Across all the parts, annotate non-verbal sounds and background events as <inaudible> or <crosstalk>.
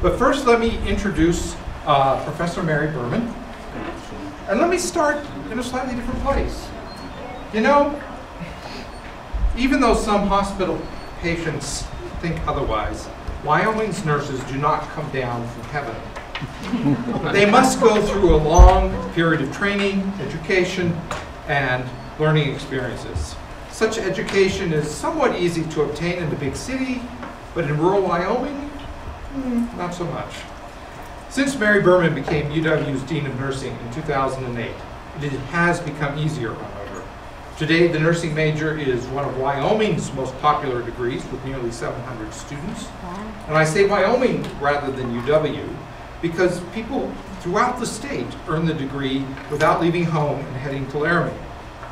But first, let me introduce uh, Professor Mary Burman. And let me start in a slightly different place. You know, even though some hospital patients think otherwise, Wyoming's nurses do not come down from heaven. <laughs> they must go through a long period of training, education, and learning experiences. Such education is somewhat easy to obtain in the big city, but in rural Wyoming, mm, not so much. Since Mary Burman became UW's Dean of Nursing in 2008, it has become easier, however. Today, the nursing major is one of Wyoming's most popular degrees with nearly 700 students. Wow. And I say Wyoming rather than UW because people throughout the state earn the degree without leaving home and heading to Laramie.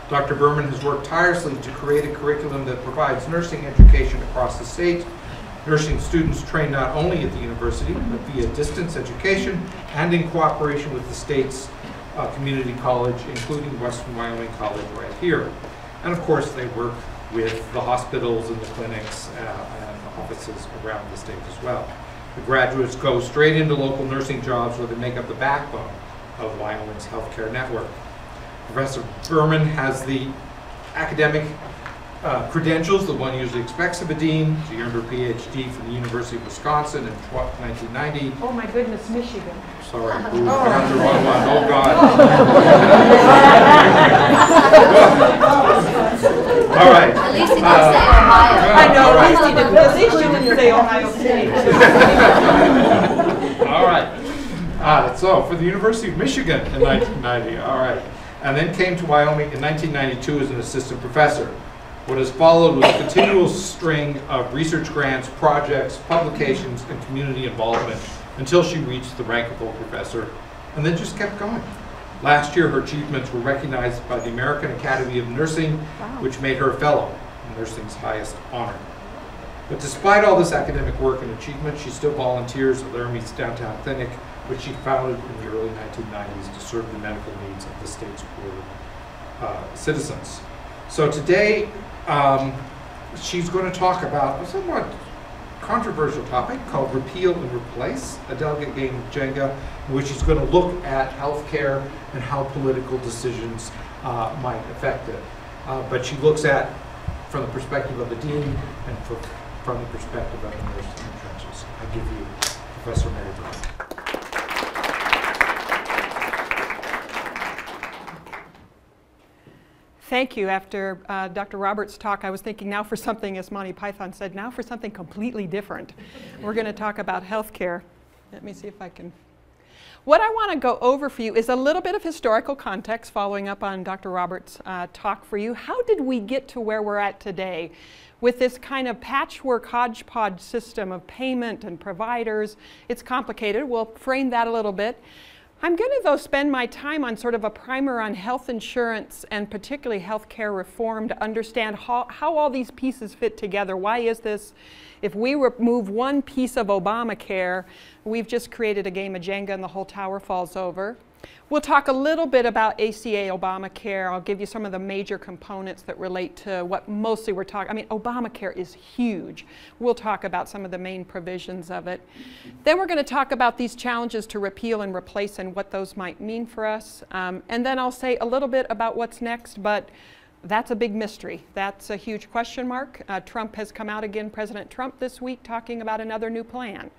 Dr. Burman has worked tirelessly to create a curriculum that provides nursing education across the state. Nursing students train not only at the university, but via distance education and in cooperation with the state's uh, community college, including Western Wyoming College right here. And of course, they work with the hospitals and the clinics uh, and offices around the state as well. The graduates go straight into local nursing jobs where they make up the backbone of Wyoming's healthcare network. Professor Burman has the academic uh, credentials that one usually expects of a dean. She earned her PhD from the University of Wisconsin in 1990. Oh my goodness, Michigan. Sorry, <laughs> ooh, oh. I the wrong one. Oh God. <laughs> <laughs> All right. At least he didn't uh, say Ohio. I know, at least he didn't. At least you didn't say Ohio State. All right. Uh, so for the University of Michigan in 1990. All right and then came to Wyoming in 1992 as an assistant professor. What has followed was a continual string of research grants, projects, publications, and community involvement until she reached the rank of full professor, and then just kept going. Last year, her achievements were recognized by the American Academy of Nursing, wow. which made her a fellow, nursing's highest honor. But despite all this academic work and achievement, she still volunteers at Laramie's downtown clinic which she founded in the early 1990s to serve the medical needs of the state's poor uh, citizens. So today, um, she's going to talk about a somewhat controversial topic called repeal and replace, a delegate game of Jenga, in which she's going to look at healthcare and how political decisions uh, might affect it. Uh, but she looks at from the perspective of the dean and from the perspective of the nurse in the trenches. I give you Professor Mary Brown. Thank you. After uh, Dr. Roberts' talk, I was thinking now for something, as Monty Python said, now for something completely different. We're going to talk about healthcare. Let me see if I can. What I want to go over for you is a little bit of historical context following up on Dr. Roberts' uh, talk for you. How did we get to where we're at today? with this kind of patchwork hodgepodge system of payment and providers. It's complicated. We'll frame that a little bit. I'm going to, though, spend my time on sort of a primer on health insurance and particularly healthcare reform to understand how, how all these pieces fit together. Why is this? If we remove one piece of Obamacare, we've just created a game of Jenga and the whole tower falls over. We'll talk a little bit about ACA Obamacare. I'll give you some of the major components that relate to what mostly we're talking. I mean, Obamacare is huge. We'll talk about some of the main provisions of it. Then we're going to talk about these challenges to repeal and replace and what those might mean for us. Um, and then I'll say a little bit about what's next, but that's a big mystery. That's a huge question mark. Uh, Trump has come out again, President Trump this week, talking about another new plan.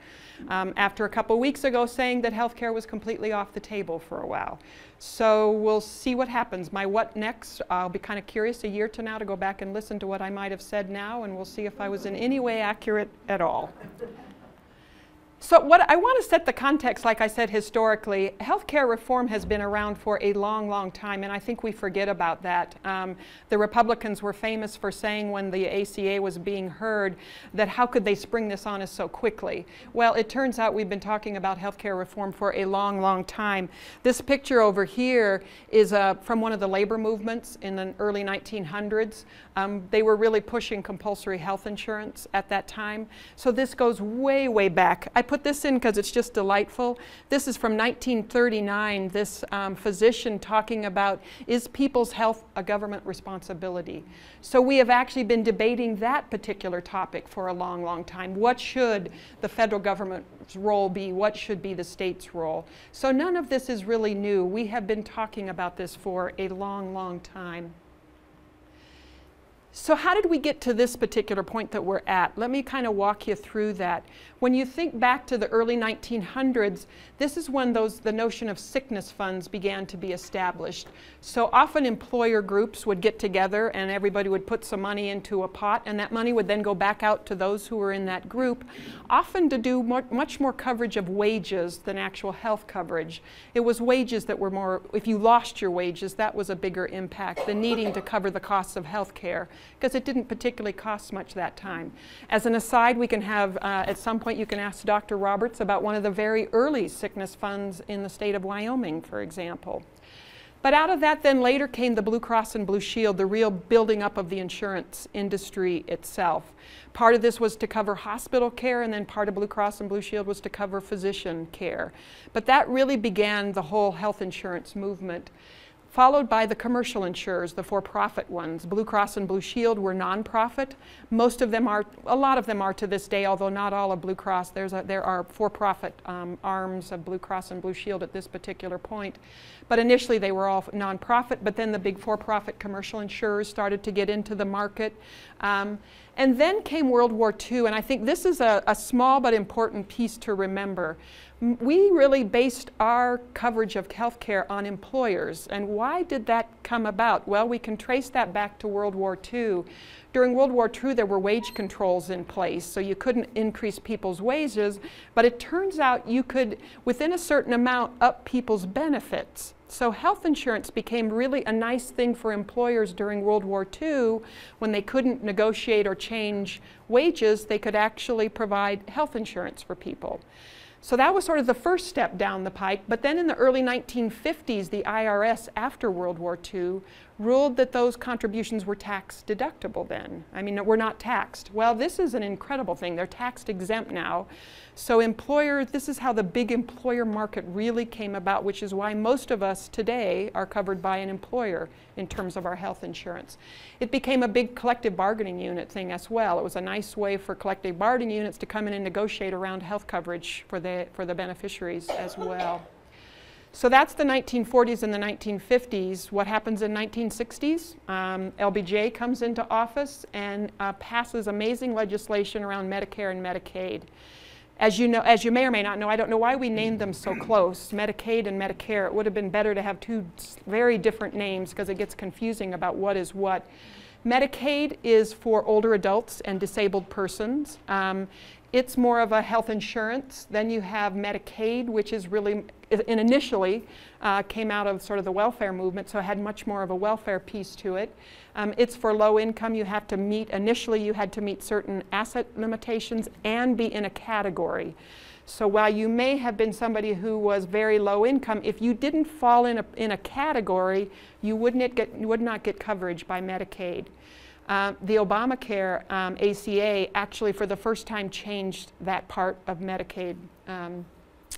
Um, after a couple weeks ago saying that health care was completely off the table for a while. So we'll see what happens. My what next, I'll be kind of curious a year to now to go back and listen to what I might have said now, and we'll see if I was in any way accurate at all. So what I want to set the context, like I said historically, healthcare reform has been around for a long, long time, and I think we forget about that. Um, the Republicans were famous for saying when the ACA was being heard that how could they spring this on us so quickly? Well, it turns out we've been talking about healthcare reform for a long, long time. This picture over here is uh, from one of the labor movements in the early 1900s. Um, they were really pushing compulsory health insurance at that time. So this goes way, way back. I put this in because it's just delightful. This is from 1939, this um, physician talking about is people's health a government responsibility? So we have actually been debating that particular topic for a long, long time. What should the federal government's role be? What should be the state's role? So none of this is really new. We have been talking about this for a long, long time. So how did we get to this particular point that we're at? Let me kind of walk you through that. When you think back to the early 1900s, this is when those, the notion of sickness funds began to be established. So often employer groups would get together and everybody would put some money into a pot and that money would then go back out to those who were in that group, often to do more, much more coverage of wages than actual health coverage. It was wages that were more, if you lost your wages, that was a bigger impact than needing to cover the costs of health care because it didn't particularly cost much that time. As an aside, we can have, uh, at some point you can ask Dr. Roberts about one of the very early sickness funds in the state of Wyoming, for example. But out of that then later came the Blue Cross and Blue Shield, the real building up of the insurance industry itself. Part of this was to cover hospital care and then part of Blue Cross and Blue Shield was to cover physician care. But that really began the whole health insurance movement followed by the commercial insurers, the for-profit ones. Blue Cross and Blue Shield were nonprofit. Most of them are, a lot of them are to this day, although not all of Blue Cross. There's a, there are for-profit um, arms of Blue Cross and Blue Shield at this particular point. But initially they were all nonprofit, but then the big for-profit commercial insurers started to get into the market. Um, and then came World War II, and I think this is a, a small but important piece to remember we really based our coverage of healthcare on employers. And why did that come about? Well, we can trace that back to World War II. During World War II, there were wage controls in place, so you couldn't increase people's wages, but it turns out you could, within a certain amount, up people's benefits. So health insurance became really a nice thing for employers during World War II when they couldn't negotiate or change wages, they could actually provide health insurance for people. So that was sort of the first step down the pike. But then in the early 1950s, the IRS, after World War II, ruled that those contributions were tax deductible then. I mean, we're not taxed. Well, this is an incredible thing. They're tax exempt now. So employers, this is how the big employer market really came about, which is why most of us today are covered by an employer in terms of our health insurance. It became a big collective bargaining unit thing as well. It was a nice way for collective bargaining units to come in and negotiate around health coverage for the, for the beneficiaries as well. So that's the 1940s and the 1950s. What happens in 1960s? Um, LBJ comes into office and uh, passes amazing legislation around Medicare and Medicaid. As you know, as you may or may not know, I don't know why we named them so close, Medicaid and Medicare. It would have been better to have two very different names because it gets confusing about what is what. Medicaid is for older adults and disabled persons. Um, it's more of a health insurance. Then you have Medicaid, which is really, initially uh, came out of sort of the welfare movement, so it had much more of a welfare piece to it. Um, it's for low income. You have to meet, initially you had to meet certain asset limitations and be in a category. So while you may have been somebody who was very low income, if you didn't fall in a, in a category, you, wouldn't get, would not get coverage by Medicaid. Uh, the Obamacare um, ACA actually for the first time changed that part of Medicaid. Um,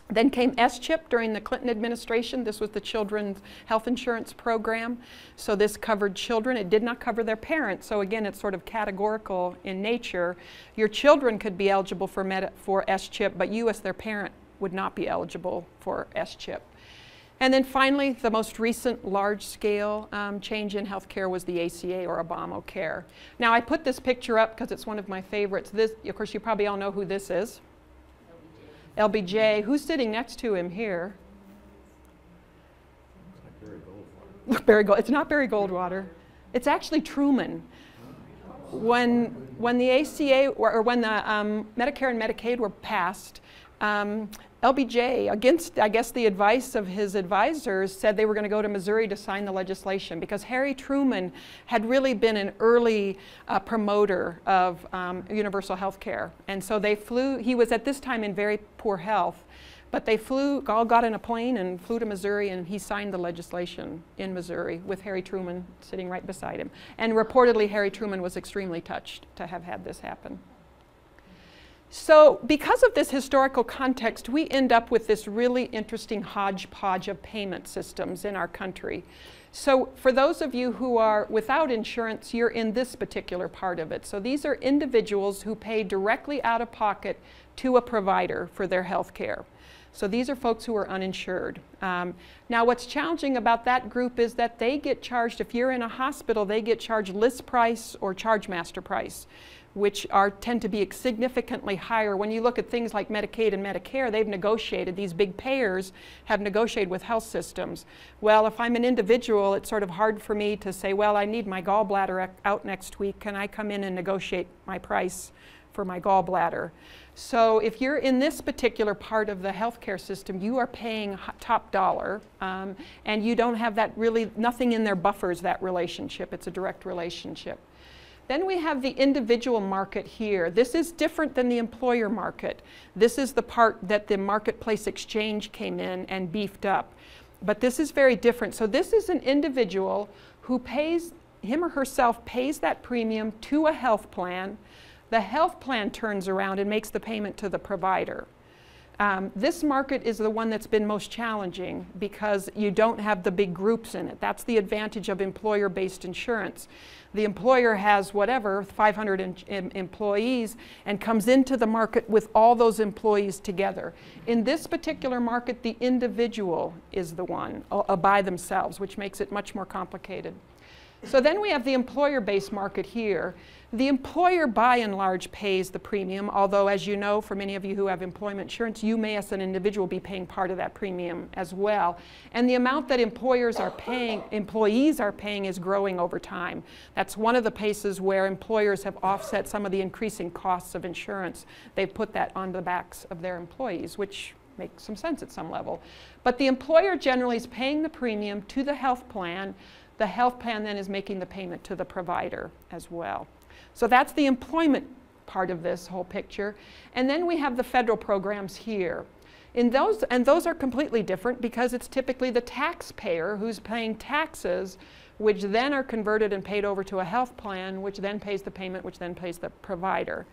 then came S-CHIP during the Clinton administration. This was the Children's Health Insurance Program. So this covered children. It did not cover their parents. So again, it's sort of categorical in nature. Your children could be eligible for, for S-CHIP, but you as their parent would not be eligible for S-CHIP. And then finally, the most recent large-scale um, change in healthcare was the ACA or Obamacare. Now, I put this picture up because it's one of my favorites. This, of course, you probably all know who this is. LBJ. Who's sitting next to him here? <laughs> Barry Gold. It's not Barry Goldwater. It's actually Truman. When, when the ACA, or, or when the um, Medicare and Medicaid were passed, um, LBJ, against, I guess, the advice of his advisors, said they were going to go to Missouri to sign the legislation because Harry Truman had really been an early uh, promoter of um, universal health care. And so they flew, he was at this time in very poor health, but they flew, all got in a plane and flew to Missouri and he signed the legislation in Missouri with Harry Truman sitting right beside him. And reportedly, Harry Truman was extremely touched to have had this happen. So, because of this historical context, we end up with this really interesting hodgepodge of payment systems in our country. So, for those of you who are without insurance, you're in this particular part of it. So, these are individuals who pay directly out of pocket to a provider for their health care. So, these are folks who are uninsured. Um, now, what's challenging about that group is that they get charged, if you're in a hospital, they get charged list price or charge master price which are tend to be significantly higher. When you look at things like Medicaid and Medicare, they've negotiated, these big payers have negotiated with health systems. Well, if I'm an individual, it's sort of hard for me to say, well, I need my gallbladder out next week. Can I come in and negotiate my price for my gallbladder? So if you're in this particular part of the healthcare system, you are paying top dollar, um, and you don't have that really, nothing in there buffers that relationship. It's a direct relationship. Then we have the individual market here. This is different than the employer market. This is the part that the marketplace exchange came in and beefed up. But this is very different. So this is an individual who pays, him or herself pays that premium to a health plan. The health plan turns around and makes the payment to the provider. Um, this market is the one that's been most challenging because you don't have the big groups in it. That's the advantage of employer-based insurance. The employer has whatever, 500 in, in employees, and comes into the market with all those employees together. In this particular market, the individual is the one uh, by themselves, which makes it much more complicated. So then we have the employer-based market here. The employer by and large pays the premium, although as you know, for many of you who have employment insurance, you may as an individual be paying part of that premium as well. And the amount that employers are paying, employees are paying is growing over time. That's one of the places where employers have offset some of the increasing costs of insurance. They've put that on the backs of their employees, which makes some sense at some level. But the employer generally is paying the premium to the health plan. The health plan then is making the payment to the provider as well. So that's the employment part of this whole picture. And then we have the federal programs here. In those, and those are completely different because it's typically the taxpayer who's paying taxes, which then are converted and paid over to a health plan, which then pays the payment, which then pays the provider.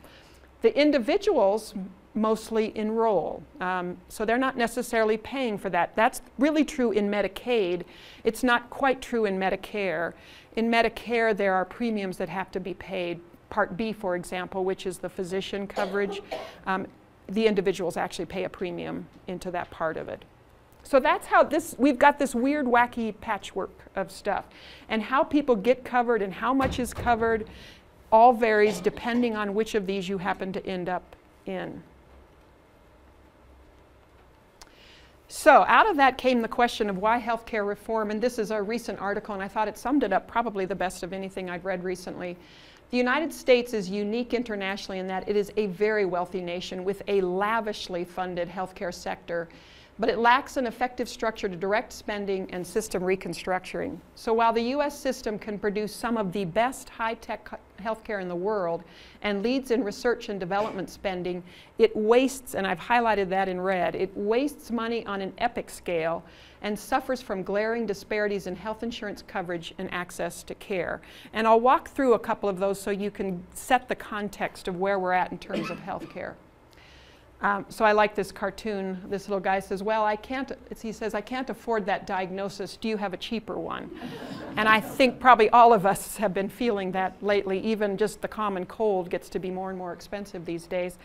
The individuals mostly enroll, um, so they're not necessarily paying for that. That's really true in Medicaid. It's not quite true in Medicare. In Medicare, there are premiums that have to be paid Part B, for example, which is the physician coverage, um, the individuals actually pay a premium into that part of it. So that's how this, we've got this weird, wacky patchwork of stuff. And how people get covered and how much is covered all varies depending on which of these you happen to end up in. So out of that came the question of why healthcare reform, and this is a recent article, and I thought it summed it up probably the best of anything I've read recently. The United States is unique internationally in that it is a very wealthy nation with a lavishly funded healthcare sector, but it lacks an effective structure to direct spending and system reconstructing. So while the U.S. system can produce some of the best high-tech healthcare in the world and leads in research and development spending, it wastes, and I've highlighted that in red, it wastes money on an epic scale and suffers from glaring disparities in health insurance coverage and access to care. And I'll walk through a couple of those so you can set the context of where we're at in terms of health care. Um, so I like this cartoon. This little guy says, well, I can't, he says, I can't afford that diagnosis. Do you have a cheaper one? and I think probably all of us have been feeling that lately. Even just the common cold gets to be more and more expensive these days.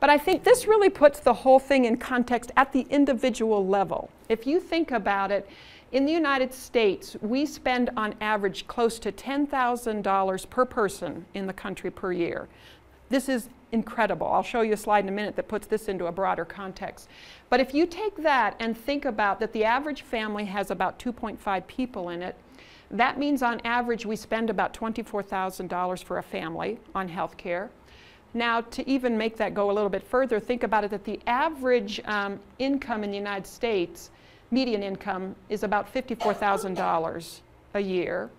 But I think this really puts the whole thing in context at the individual level. If you think about it, in the United States, we spend on average close to $10,000 per person in the country per year. This is incredible. I'll show you a slide in a minute that puts this into a broader context. But if you take that and think about that the average family has about 2.5 people in it, that means on average we spend about $24,000 for a family on health care. Now, to even make that go a little bit further, think about it that the average um, income in the United States, median income, is about $54,000 a year.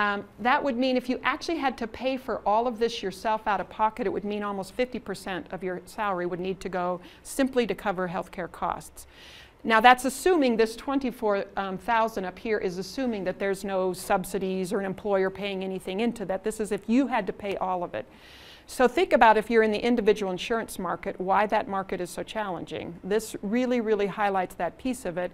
Um, that would mean if you actually had to pay for all of this yourself out of pocket, it would mean almost 50% of your salary would need to go simply to cover healthcare costs. Now that's assuming this 24,000 um, up here is assuming that there's no subsidies or an employer paying anything into that. This is if you had to pay all of it. So think about if you're in the individual insurance market, why that market is so challenging. This really, really highlights that piece of it.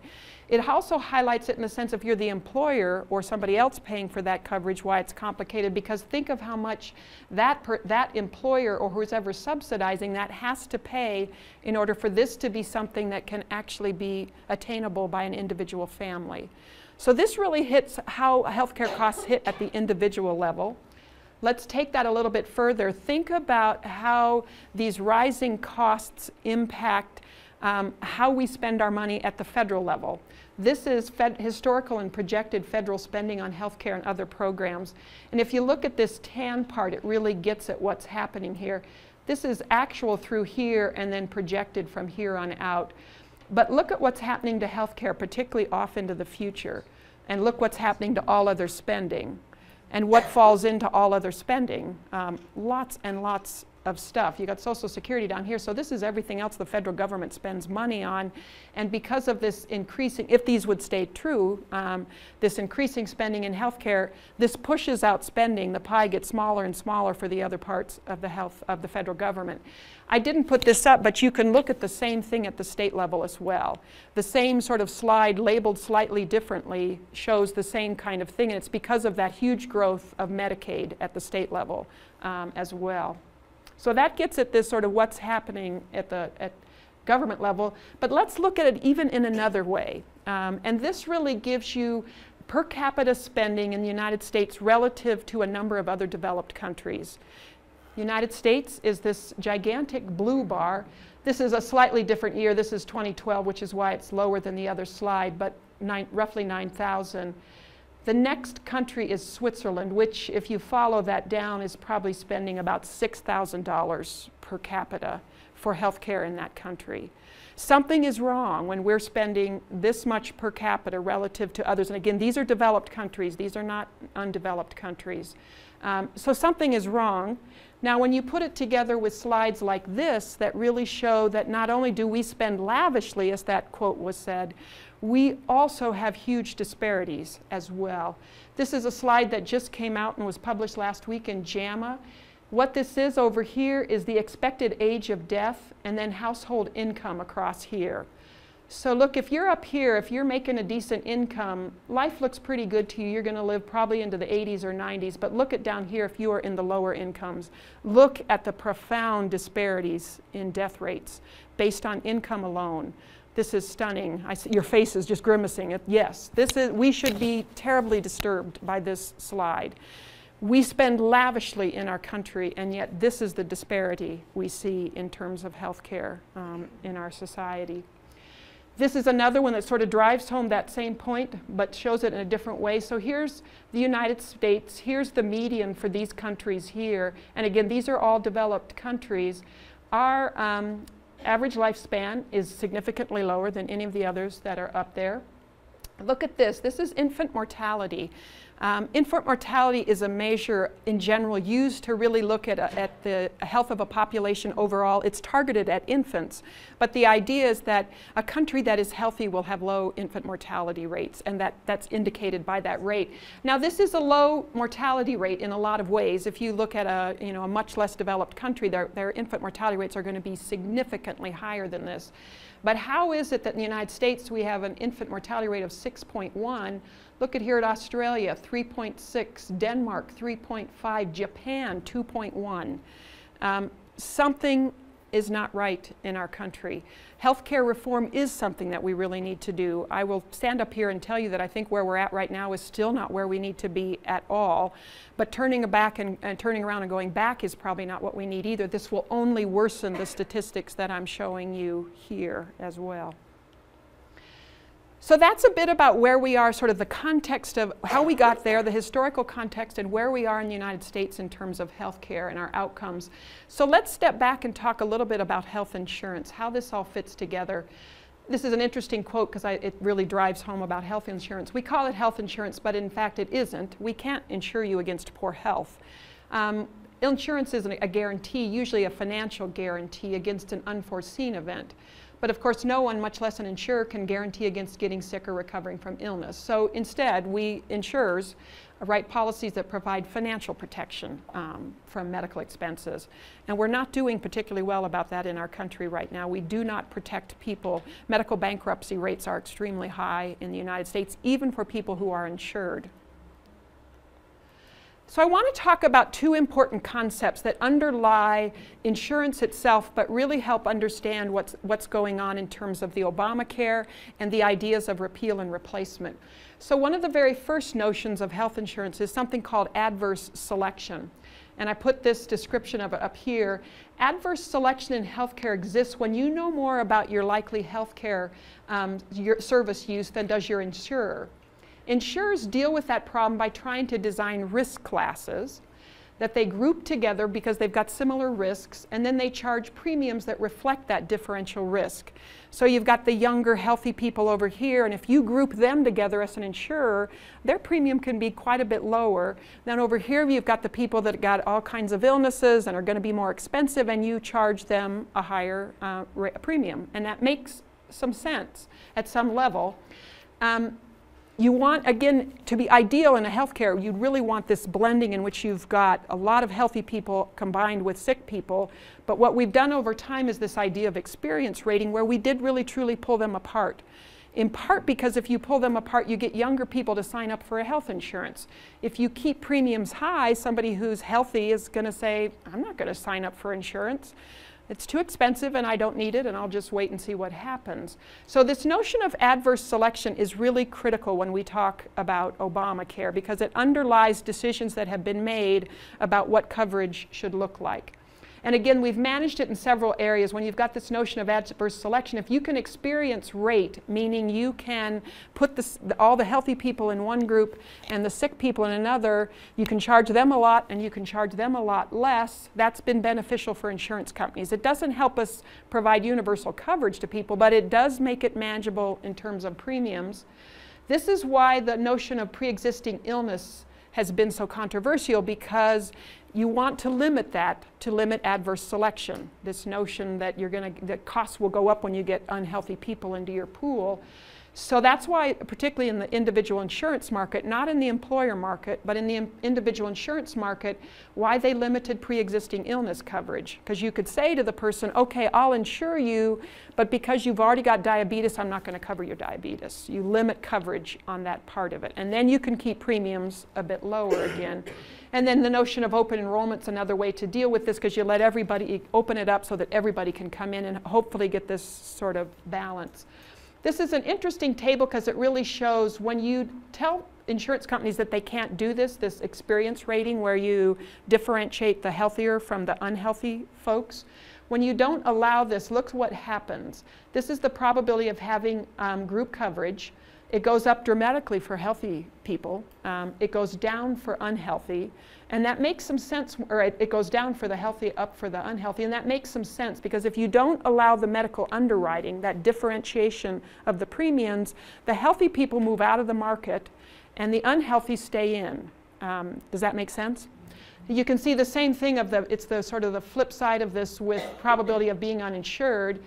It also highlights it in the sense if you're the employer or somebody else paying for that coverage, why it's complicated. Because think of how much that, per, that employer or who's ever subsidizing that has to pay in order for this to be something that can actually be attainable by an individual family. So this really hits how healthcare costs hit at the individual level. Let's take that a little bit further. Think about how these rising costs impact um, how we spend our money at the federal level. This is historical and projected federal spending on healthcare and other programs. And if you look at this tan part, it really gets at what's happening here. This is actual through here and then projected from here on out. But look at what's happening to healthcare, particularly off into the future. And look what's happening to all other spending and what falls into all other spending. Um, lots and lots of stuff. You got Social Security down here, so this is everything else the federal government spends money on. And because of this increasing, if these would stay true, um, this increasing spending in healthcare, this pushes out spending. The pie gets smaller and smaller for the other parts of the health of the federal government. I didn't put this up, but you can look at the same thing at the state level as well. The same sort of slide labeled slightly differently shows the same kind of thing, and it's because of that huge growth of Medicaid at the state level um, as well. So that gets at this sort of what's happening at the at government level. But let's look at it even in another way. Um, and this really gives you per capita spending in the United States relative to a number of other developed countries. United States is this gigantic blue bar. This is a slightly different year. This is 2012, which is why it's lower than the other slide, but nine, roughly 9,000. The next country is Switzerland, which, if you follow that down, is probably spending about $6,000 per capita for healthcare in that country. Something is wrong when we're spending this much per capita relative to others. And again, these are developed countries, these are not undeveloped countries. Um, so something is wrong. Now, when you put it together with slides like this that really show that not only do we spend lavishly, as that quote was said, we also have huge disparities as well. This is a slide that just came out and was published last week in JAMA. What this is over here is the expected age of death and then household income across here. So look, if you're up here, if you're making a decent income, life looks pretty good to you. You're going to live probably into the 80s or 90s. But look at down here if you are in the lower incomes. Look at the profound disparities in death rates based on income alone. This is stunning. I see, your face is just grimacing. Yes, this is, we should be terribly disturbed by this slide. We spend lavishly in our country, and yet this is the disparity we see in terms of health care um, in our society. This is another one that sort of drives home that same point, but shows it in a different way. So here's the United States. Here's the median for these countries here. And again, these are all developed countries. Our um, average lifespan is significantly lower than any of the others that are up there. Look at this. This is infant mortality. Um, infant mortality is a measure in general used to really look at, a, at the health of a population overall. It's targeted at infants, but the idea is that a country that is healthy will have low infant mortality rates, and that, that's indicated by that rate. Now, this is a low mortality rate in a lot of ways. If you look at a, you know, a much less developed country, their, their infant mortality rates are going to be significantly higher than this. But how is it that in the United States we have an infant mortality rate of 6.1? Look at here at Australia, 3.6, Denmark, 3.5, Japan, 2.1. Um, something is not right in our country. Healthcare reform is something that we really need to do. I will stand up here and tell you that I think where we're at right now is still not where we need to be at all. But turning back and, and turning around and going back is probably not what we need either. This will only worsen the statistics that I'm showing you here as well. So that's a bit about where we are, sort of the context of how we got there, the historical context, and where we are in the United States in terms of healthcare and our outcomes. So let's step back and talk a little bit about health insurance, how this all fits together. This is an interesting quote because it really drives home about health insurance. We call it health insurance, but in fact it isn't. We can't insure you against poor health. Um, insurance is a guarantee, usually a financial guarantee against an unforeseen event. But of course, no one, much less an insurer, can guarantee against getting sick or recovering from illness. So instead, we insurers write policies that provide financial protection um, from medical expenses. And we're not doing particularly well about that in our country right now. We do not protect people. Medical bankruptcy rates are extremely high in the United States, even for people who are insured. So I want to talk about two important concepts that underlie insurance itself, but really help understand what's, what's going on in terms of the Obamacare and the ideas of repeal and replacement. So one of the very first notions of health insurance is something called adverse selection. And I put this description of it up here. Adverse selection in healthcare exists when you know more about your likely healthcare um, your service use than does your insurer. Insurers deal with that problem by trying to design risk classes that they group together because they've got similar risks, and then they charge premiums that reflect that differential risk. So you've got the younger, healthy people over here, and if you group them together as an insurer, their premium can be quite a bit lower. Then over here, you've got the people that got all kinds of illnesses and are going to be more expensive, and you charge them a higher uh, premium. And that makes some sense at some level. Um, you want, again, to be ideal in a healthcare, you'd really want this blending in which you've got a lot of healthy people combined with sick people. But what we've done over time is this idea of experience rating where we did really truly pull them apart. In part because if you pull them apart, you get younger people to sign up for a health insurance. If you keep premiums high, somebody who's healthy is going to say, I'm not going to sign up for insurance it's too expensive and I don't need it and I'll just wait and see what happens. So this notion of adverse selection is really critical when we talk about Obamacare because it underlies decisions that have been made about what coverage should look like. And again, we've managed it in several areas. When you've got this notion of adverse selection, if you can experience rate, meaning you can put all the healthy people in one group and the sick people in another, you can charge them a lot and you can charge them a lot less. That's been beneficial for insurance companies. It doesn't help us provide universal coverage to people, but it does make it manageable in terms of premiums. This is why the notion of pre-existing illness has been so controversial because you want to limit that to limit adverse selection. This notion that you're going to, that costs will go up when you get unhealthy people into your pool. So that's why, particularly in the individual insurance market, not in the employer market, but in the individual insurance market, why they limited pre-existing illness coverage. Because you could say to the person, okay, I'll insure you, but because you've already got diabetes, I'm not going to cover your diabetes. You limit coverage on that part of it. And then you can keep premiums a bit lower again. And then the notion of open enrollment is another way to deal with this because you let everybody open it up so that everybody can come in and hopefully get this sort of balance. This is an interesting table because it really shows when you tell insurance companies that they can't do this, this experience rating where you differentiate the healthier from the unhealthy folks. When you don't allow this, look what happens. This is the probability of having um, group coverage. It goes up dramatically for healthy people. Um, it goes down for unhealthy. And that makes some sense, or it, it, goes down for the healthy, up for the unhealthy. And that makes some sense because if you don't allow the medical underwriting, that differentiation of the premiums, the healthy people move out of the market and the unhealthy stay in. Um, does that make sense? You can see the same thing of the, it's the sort of the flip side of this with probability of being uninsured,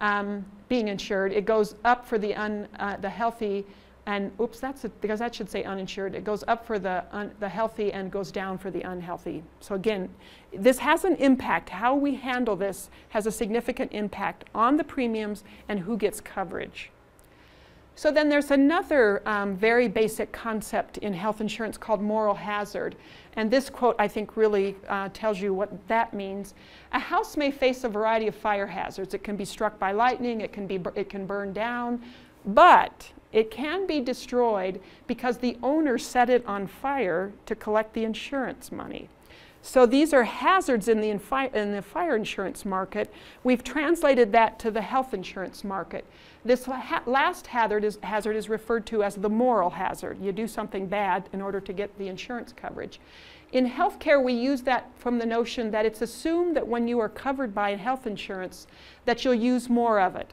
um, being insured. It goes up for the, un, uh, the healthy and oops, that's a, because that should say uninsured. It goes up for the, un, the healthy and goes down for the unhealthy. So again, this has an impact. How we handle this has a significant impact on the premiums and who gets coverage. So then there's another um, very basic concept in health insurance called moral hazard. And this quote, I think, really uh, tells you what that means. A house may face a variety of fire hazards. It can be struck by lightning, it can, be, it can burn down, but it can be destroyed because the owner set it on fire to collect the insurance money. So these are hazards in the, in the fire insurance market. We've translated that to the health insurance market. This ha last hazard is, hazard is referred to as the moral hazard. You do something bad in order to get the insurance coverage. In healthcare, we use that from the notion that it's assumed that when you are covered by health insurance, that you'll use more of it.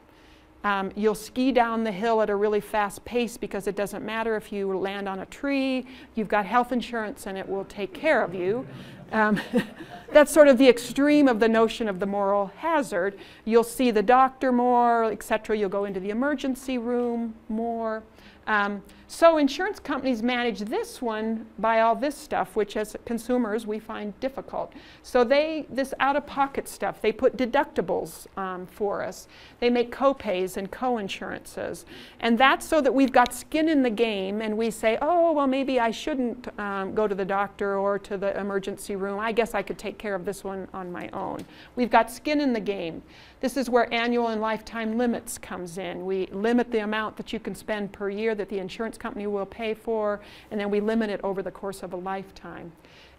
Um, you'll ski down the hill at a really fast pace because it doesn't matter if you land on a tree. You've got health insurance and it will take care of you. Um, <laughs> that's sort of the extreme of the notion of the moral hazard. You'll see the doctor more, etc. You'll go into the emergency room more. Um, so insurance companies manage this one by all this stuff, which as consumers we find difficult. So they, this out-of-pocket stuff, they put deductibles um, for us. They make co-pays and co-insurances. And that's so that we've got skin in the game and we say, oh, well, maybe I shouldn't um, go to the doctor or to the emergency room. I guess I could take care of this one on my own. We've got skin in the game. This is where annual and lifetime limits comes in. We limit the amount that you can spend per year that the insurance company will pay for, and then we limit it over the course of a lifetime.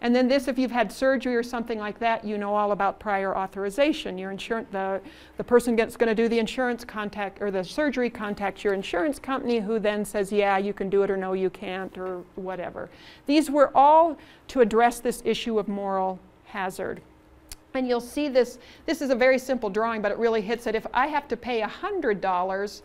And then this, if you've had surgery or something like that, you know all about prior authorization. Your insurance, the, the person that's going to do the insurance contact or the surgery contacts your insurance company who then says, yeah, you can do it or no, you can't or whatever. These were all to address this issue of moral hazard. And you'll see this, this is a very simple drawing, but it really hits it. If I have to pay $100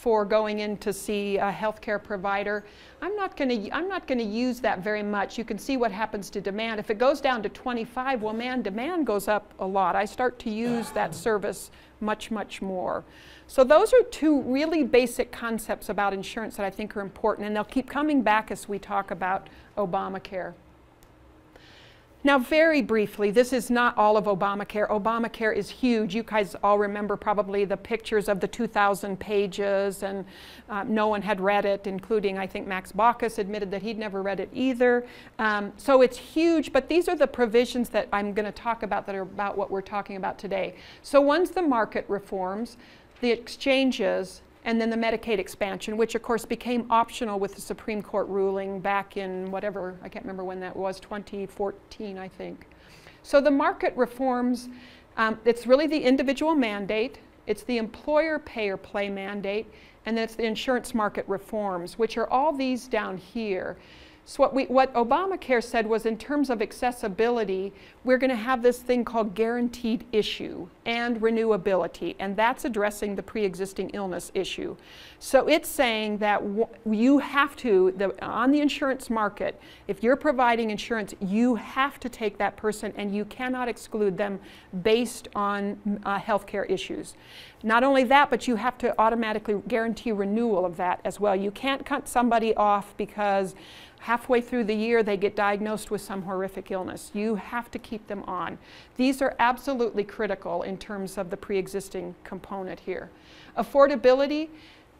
for going in to see a healthcare provider, I'm not going to I'm not going to use that very much. You can see what happens to demand. If it goes down to 25, well man, demand goes up a lot. I start to use that service much much more. So those are two really basic concepts about insurance that I think are important and they'll keep coming back as we talk about Obamacare. Now, very briefly, this is not all of Obamacare. Obamacare is huge. You guys all remember probably the pictures of the 2,000 pages, and uh, no one had read it, including, I think, Max Baucus admitted that he'd never read it either. Um, so it's huge, but these are the provisions that I'm going to talk about that are about what we're talking about today. So once the market reforms, the exchanges and then the Medicaid expansion, which of course became optional with the Supreme Court ruling back in whatever, I can't remember when that was, 2014, I think. So the market reforms, um, it's really the individual mandate, it's the employer pay or play mandate, and then it's the insurance market reforms, which are all these down here. So what, we, what Obamacare said was in terms of accessibility, we're going to have this thing called guaranteed issue and renewability, and that's addressing the pre-existing illness issue. So it's saying that you have to, the, on the insurance market, if you're providing insurance, you have to take that person and you cannot exclude them based on uh, healthcare issues. Not only that, but you have to automatically guarantee renewal of that as well. You can't cut somebody off because halfway through the year they get diagnosed with some horrific illness. You have to keep them on. These are absolutely critical in terms of the pre-existing component here. Affordability,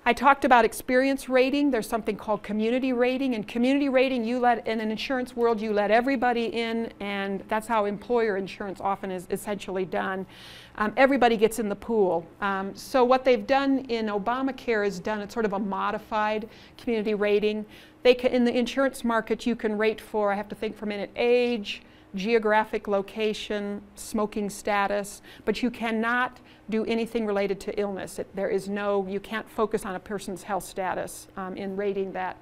I talked about experience rating. There's something called community rating. and community rating, you let, in an insurance world, you let everybody in, and that's how employer insurance often is essentially done. Um, everybody gets in the pool. Um, so what they've done in Obamacare is done it's sort of a modified community rating. They can, in the insurance market, you can rate for, I have to think for a minute, age, geographic location, smoking status, but you cannot do anything related to illness. It, there is no, you can't focus on a person's health status um, in rating that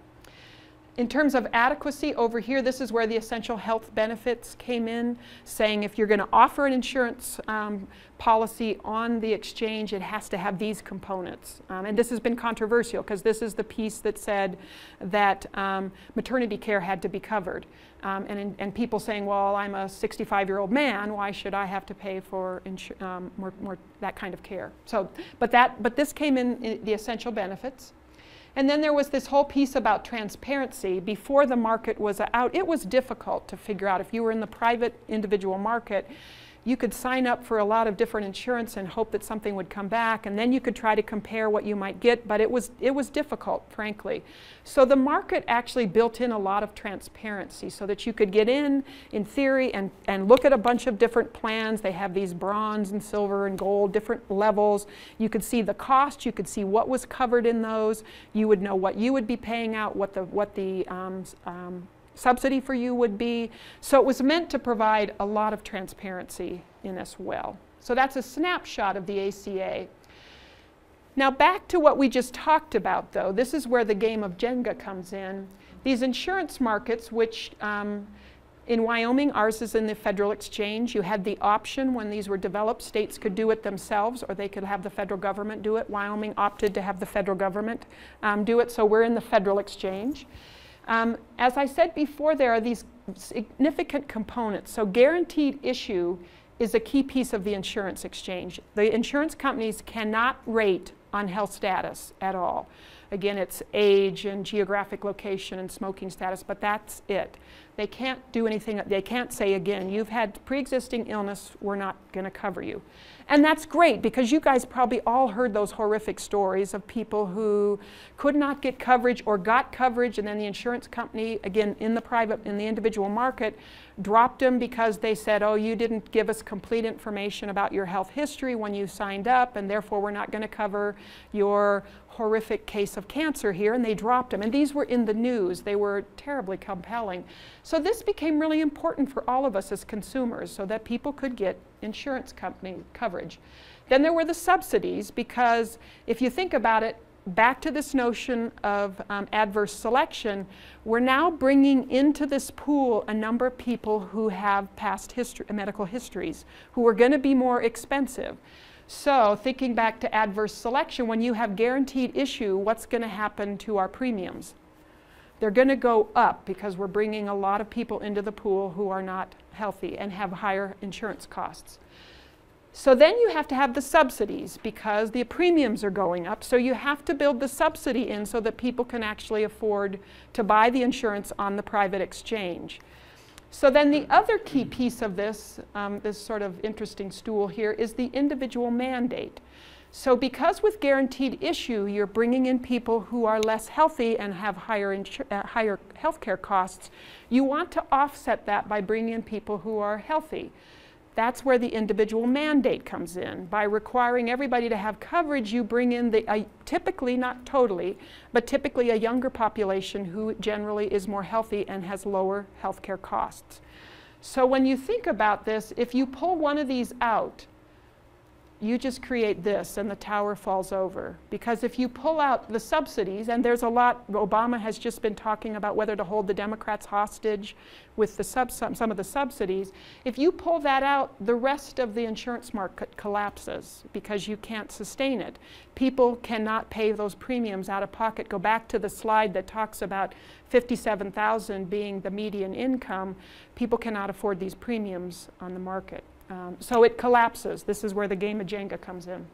in terms of adequacy, over here, this is where the essential health benefits came in, saying if you're going to offer an insurance um, policy on the exchange, it has to have these components. Um, and this has been controversial because this is the piece that said that um, maternity care had to be covered. Um, and, and people saying, well, I'm a 65-year-old man, why should I have to pay for um, more, more that kind of care? So, but, that, but this came in, in the essential benefits. And then there was this whole piece about transparency. Before the market was out, it was difficult to figure out if you were in the private individual market you could sign up for a lot of different insurance and hope that something would come back and then you could try to compare what you might get but it was it was difficult frankly. So the market actually built in a lot of transparency so that you could get in in theory and and look at a bunch of different plans. They have these bronze and silver and gold different levels. You could see the cost you could see what was covered in those. You would know what you would be paying out what the what the um, um, subsidy for you would be. So it was meant to provide a lot of transparency in as well. So that's a snapshot of the ACA. Now back to what we just talked about though, this is where the game of Jenga comes in. These insurance markets, which um, in Wyoming, ours is in the federal exchange. You had the option when these were developed, states could do it themselves or they could have the federal government do it. Wyoming opted to have the federal government um, do it, so we're in the federal exchange. Um, as I said before, there are these significant components. So guaranteed issue is a key piece of the insurance exchange. The insurance companies cannot rate on health status at all. Again, it's age and geographic location and smoking status, but that's it. They can't do anything, they can't say again, you've had pre-existing illness, we're not gonna cover you. And that's great because you guys probably all heard those horrific stories of people who could not get coverage or got coverage and then the insurance company, again, in the private, in the individual market, dropped them because they said, oh, you didn't give us complete information about your health history when you signed up and therefore we're not gonna cover your horrific case of cancer here, and they dropped them. And these were in the news. They were terribly compelling. So this became really important for all of us as consumers so that people could get insurance company coverage. Then there were the subsidies because if you think about it, back to this notion of um, adverse selection, we're now bringing into this pool a number of people who have past history, medical histories, who are going to be more expensive. So thinking back to adverse selection, when you have guaranteed issue, what's going to happen to our premiums? They're going to go up because we're bringing a lot of people into the pool who are not healthy and have higher insurance costs. So then you have to have the subsidies because the premiums are going up. So you have to build the subsidy in so that people can actually afford to buy the insurance on the private exchange. So then the other key piece of this, um, this sort of interesting stool here, is the individual mandate. So because with guaranteed issue, you're bringing in people who are less healthy and have higher, uh, higher healthcare costs, you want to offset that by bringing in people who are healthy. That's where the individual mandate comes in. By requiring everybody to have coverage, you bring in the, uh, typically, not totally, but typically a younger population who generally is more healthy and has lower healthcare costs. So when you think about this, if you pull one of these out, you just create this and the tower falls over. Because if you pull out the subsidies, and there's a lot, Obama has just been talking about whether to hold the Democrats hostage with the sub, some, some of the subsidies. If you pull that out, the rest of the insurance market collapses because you can't sustain it. People cannot pay those premiums out of pocket. Go back to the slide that talks about 57,000 being the median income. People cannot afford these premiums on the market. Um, so it collapses. This is where the game of Jenga comes in.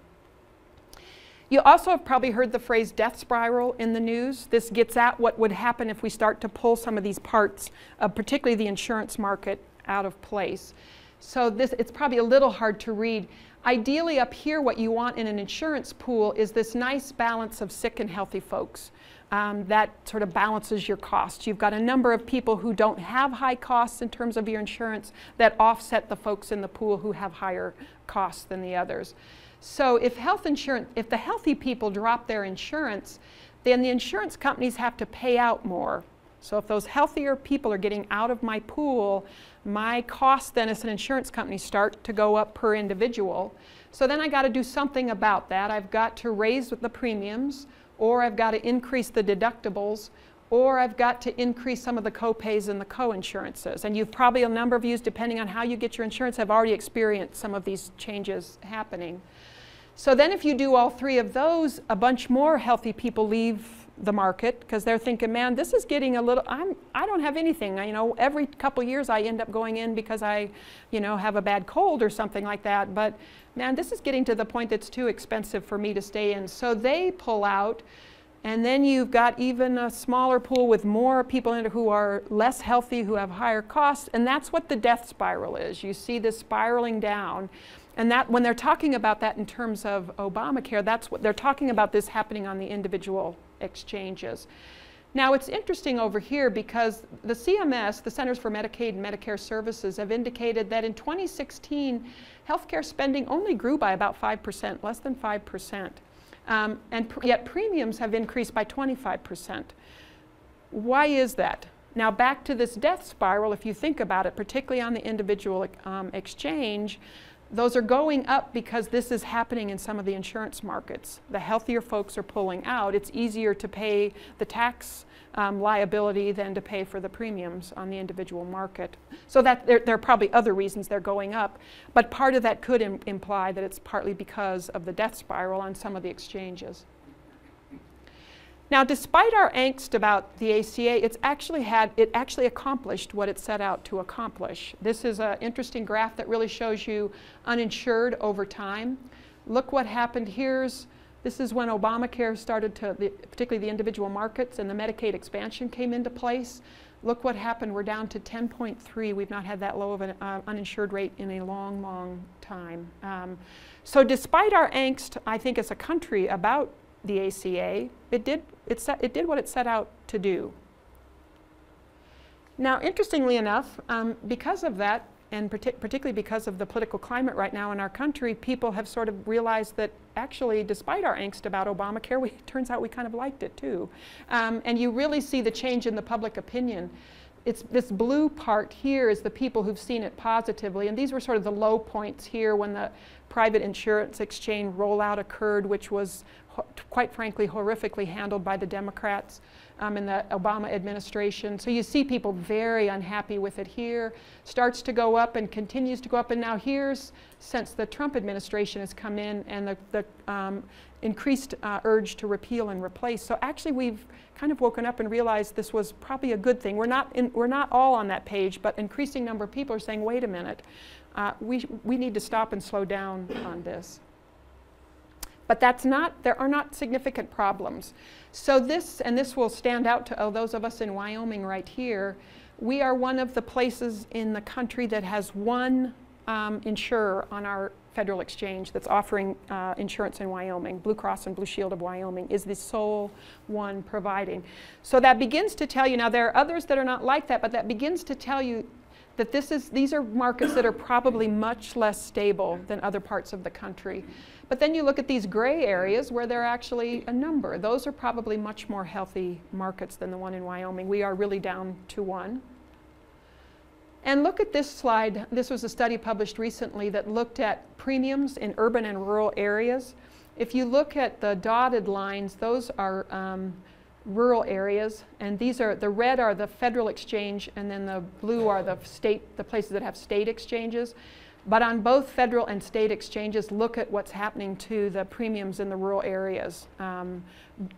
You also have probably heard the phrase death spiral in the news. This gets at what would happen if we start to pull some of these parts, uh, particularly the insurance market, out of place. So this, it's probably a little hard to read. Ideally up here, what you want in an insurance pool is this nice balance of sick and healthy folks um, that sort of balances your costs. You've got a number of people who don't have high costs in terms of your insurance that offset the folks in the pool who have higher costs than the others. So if health insurance, if the healthy people drop their insurance, then the insurance companies have to pay out more. So if those healthier people are getting out of my pool, my costs then as an insurance company start to go up per individual. So then I got to do something about that. I've got to raise the premiums or I've got to increase the deductibles, or I've got to increase some of the copays and the co-insurances. And you've probably, a number of you, depending on how you get your insurance, have already experienced some of these changes happening. So then if you do all three of those, a bunch more healthy people leave the market because they're thinking, man, this is getting a little, I'm, I don't have anything. I, you know, every couple years I end up going in because I, you know, have a bad cold or something like that. But man, this is getting to the point that's too expensive for me to stay in. So they pull out. And then you've got even a smaller pool with more people in it who are less healthy, who have higher costs. And that's what the death spiral is. You see this spiraling down. And that when they're talking about that in terms of Obamacare, that's what they're talking about this happening on the individual exchanges. Now it's interesting over here because the CMS, the Centers for Medicaid and Medicare Services, have indicated that in 2016, healthcare spending only grew by about 5%, less than 5%. Um, and pr yet premiums have increased by 25%. Why is that? Now back to this death spiral, if you think about it, particularly on the individual um, exchange, those are going up because this is happening in some of the insurance markets. The healthier folks are pulling out. It's easier to pay the tax um, liability than to pay for the premiums on the individual market. So that there, there, are probably other reasons they're going up, but part of that could Im imply that it's partly because of the death spiral on some of the exchanges. Now, despite our angst about the ACA, it's actually had, it actually accomplished what it set out to accomplish. This is an interesting graph that really shows you uninsured over time. Look what happened. Here's, this is when Obamacare started to, the, particularly the individual markets and the Medicaid expansion came into place. Look what happened. We're down to 10.3. We've not had that low of an uh, uninsured rate in a long, long time. Um, so despite our angst, I think as a country about the ACA, it did, it, set, it did what it set out to do. Now, interestingly enough, um, because of that, and partic particularly because of the political climate right now in our country, people have sort of realized that actually, despite our angst about Obamacare, <laughs> we, it turns out we kind of liked it too. Um, and you really see the change in the public opinion. It's this blue part here is the people who've seen it positively, and these were sort of the low points here when the private insurance exchange rollout occurred, which was quite frankly horrifically handled by the Democrats um, in the Obama administration. So you see people very unhappy with it here. Starts to go up and continues to go up. And now here's, since the Trump administration has come in and the, the um, increased uh, urge to repeal and replace. So actually we've kind of woken up and realized this was probably a good thing. We're not, in, we're not all on that page, but increasing number of people are saying, wait a minute, uh, we, we need to stop and slow down on this. But that's not, there are not significant problems. So this, and this will stand out to oh, those of us in Wyoming right here, we are one of the places in the country that has one um, insurer on our federal exchange that's offering uh, insurance in Wyoming. Blue Cross and Blue Shield of Wyoming is the sole one providing. So that begins to tell you, now there are others that are not like that, but that begins to tell you that this is, these are markets that are probably much less stable than other parts of the country. But then you look at these gray areas where there are actually a number. Those are probably much more healthy markets than the one in Wyoming. We are really down to one. And look at this slide. This was a study published recently that looked at premiums in urban and rural areas. If you look at the dotted lines, those are um, rural areas, and these are, the red are the federal exchange, and then the blue are the state, the places that have state exchanges. But on both federal and state exchanges, look at what's happening to the premiums in the rural areas, um,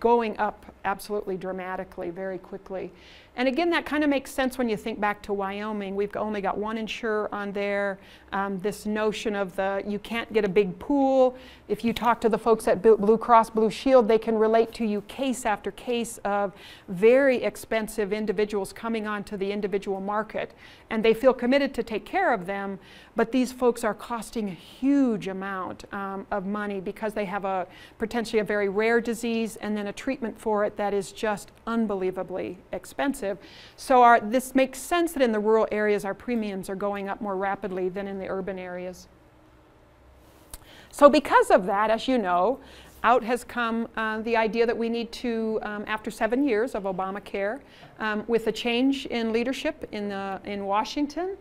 going up absolutely dramatically, very quickly. And again, that kind of makes sense when you think back to Wyoming. We've only got one insurer on there. Um, this notion of the you can't get a big pool. If you talk to the folks at Blue Cross Blue Shield, they can relate to you case after case of very expensive individuals coming onto the individual market. And they feel committed to take care of them, but these folks are costing a huge amount um, of money because they have a potentially a very rare disease and then a treatment for it that is just unbelievably expensive. So our, this makes sense that in the rural areas our premiums are going up more rapidly than in the urban areas. So because of that, as you know, out has come uh, the idea that we need to, um, after seven years of Obamacare, um, with a change in leadership in, uh, in Washington,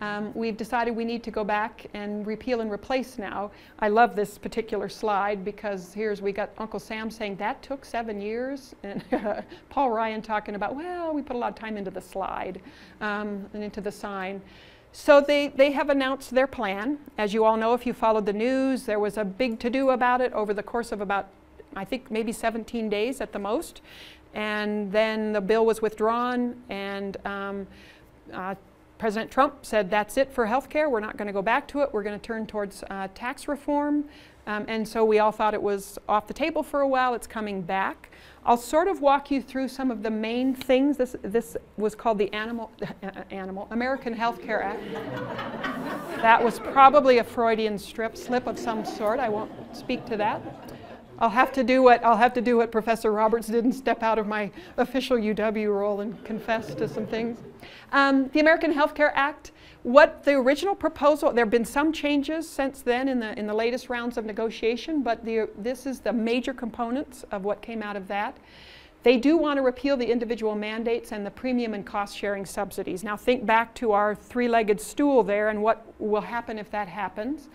um, we've decided we need to go back and repeal and replace now. I love this particular slide because here's we got Uncle Sam saying that took seven years, and <laughs> Paul Ryan talking about, well, we put a lot of time into the slide um, and into the sign. So they, they have announced their plan. As you all know, if you followed the news, there was a big to-do about it over the course of about, I think, maybe 17 days at the most. And then the bill was withdrawn, and um, uh, President Trump said that's it for health care. We're not going to go back to it. We're going to turn towards uh, tax reform. Um, and so we all thought it was off the table for a while. It's coming back. I'll sort of walk you through some of the main things. This, this was called the Animal, <laughs> Animal American Health Care Act. that was probably a Freudian strip, slip of some sort. I won't speak to that. I'll have to do what I'll have to do what Professor Roberts did and step out of my official UW role and confess to some things. Um, the American Health Care Act, what the original proposal, there have been some changes since then in the, in the latest rounds of negotiation, but the, this is the major components of what came out of that. They do want to repeal the individual mandates and the premium and cost sharing subsidies. Now think back to our three-legged stool there and what will happen if that happens.